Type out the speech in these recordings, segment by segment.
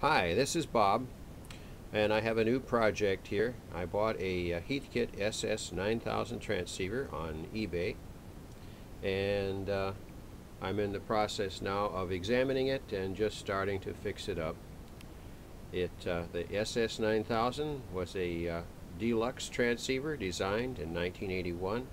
Hi, this is Bob and I have a new project here. I bought a, a Heathkit SS9000 transceiver on eBay and uh, I'm in the process now of examining it and just starting to fix it up. It uh, The SS9000 was a uh, deluxe transceiver designed in 1981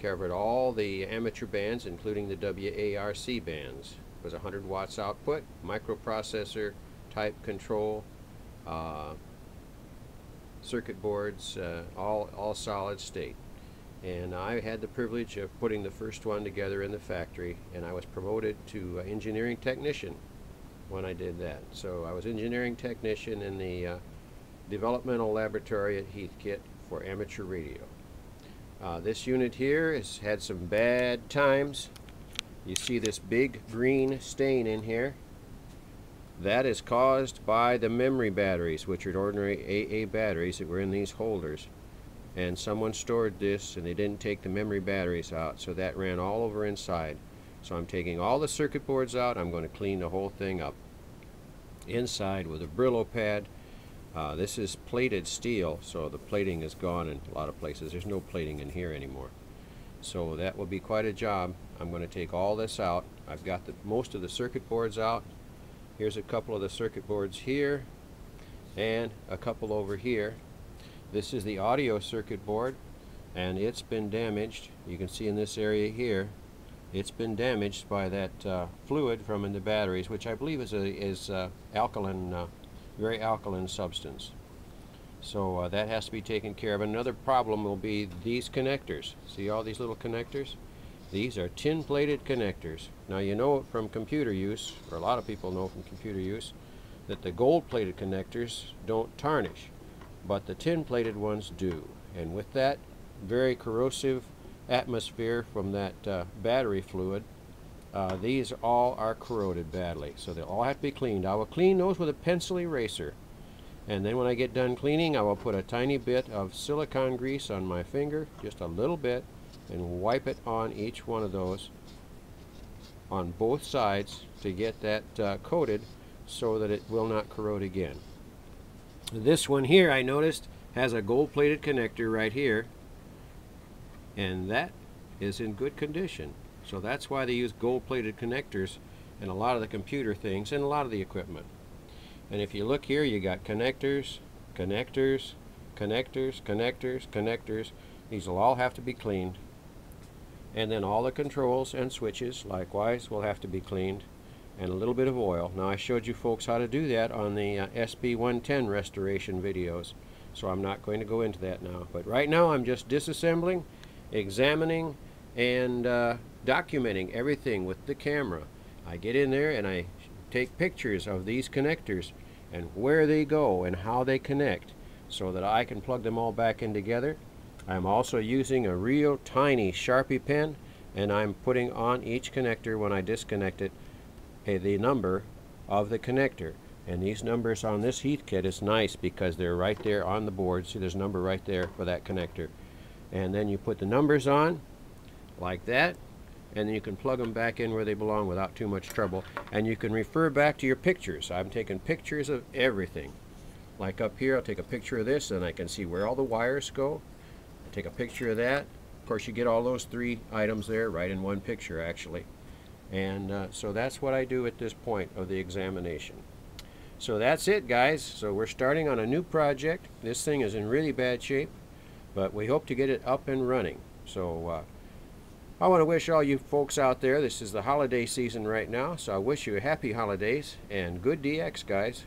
covered all the amateur bands including the WARC bands. It was 100 watts output, microprocessor, type control, uh, circuit boards, uh, all, all solid state. And I had the privilege of putting the first one together in the factory, and I was promoted to uh, engineering technician when I did that. So I was engineering technician in the uh, developmental laboratory at Heathkit for amateur radio. Uh, this unit here has had some bad times. You see this big green stain in here. That is caused by the memory batteries, which are ordinary AA batteries that were in these holders. And someone stored this and they didn't take the memory batteries out, so that ran all over inside. So I'm taking all the circuit boards out, I'm going to clean the whole thing up. Inside with a Brillo pad. Uh, this is plated steel, so the plating is gone in a lot of places. There's no plating in here anymore. So that will be quite a job. I'm going to take all this out. I've got the, most of the circuit boards out. Here's a couple of the circuit boards here and a couple over here. This is the audio circuit board and it's been damaged. You can see in this area here it's been damaged by that uh, fluid from in the batteries which I believe is a is uh, alkaline uh, very alkaline substance. So uh, that has to be taken care of. Another problem will be these connectors. See all these little connectors? These are tin plated connectors. Now you know from computer use, or a lot of people know from computer use, that the gold plated connectors don't tarnish, but the tin plated ones do. And with that very corrosive atmosphere from that uh, battery fluid, uh, these all are corroded badly. So they'll all have to be cleaned. I will clean those with a pencil eraser. And then when I get done cleaning, I will put a tiny bit of silicone grease on my finger, just a little bit, and wipe it on each one of those on both sides to get that uh, coated so that it will not corrode again. This one here I noticed has a gold plated connector right here and that is in good condition. So that's why they use gold plated connectors in a lot of the computer things and a lot of the equipment. And if you look here you got connectors, connectors, connectors, connectors, connectors. These will all have to be cleaned and then all the controls and switches likewise will have to be cleaned and a little bit of oil. Now I showed you folks how to do that on the uh, SB110 restoration videos so I'm not going to go into that now. But right now I'm just disassembling, examining, and uh, documenting everything with the camera. I get in there and I take pictures of these connectors and where they go and how they connect so that I can plug them all back in together I'm also using a real tiny Sharpie pen and I'm putting on each connector when I disconnect it the number of the connector. And these numbers on this Heathkit is nice because they're right there on the board. See there's a number right there for that connector. And then you put the numbers on like that and then you can plug them back in where they belong without too much trouble. And you can refer back to your pictures. I'm taking pictures of everything. Like up here I'll take a picture of this and I can see where all the wires go take a picture of that. Of course, you get all those three items there right in one picture, actually. And uh, so that's what I do at this point of the examination. So that's it, guys. So we're starting on a new project. This thing is in really bad shape, but we hope to get it up and running. So uh, I want to wish all you folks out there, this is the holiday season right now, so I wish you happy holidays and good DX, guys.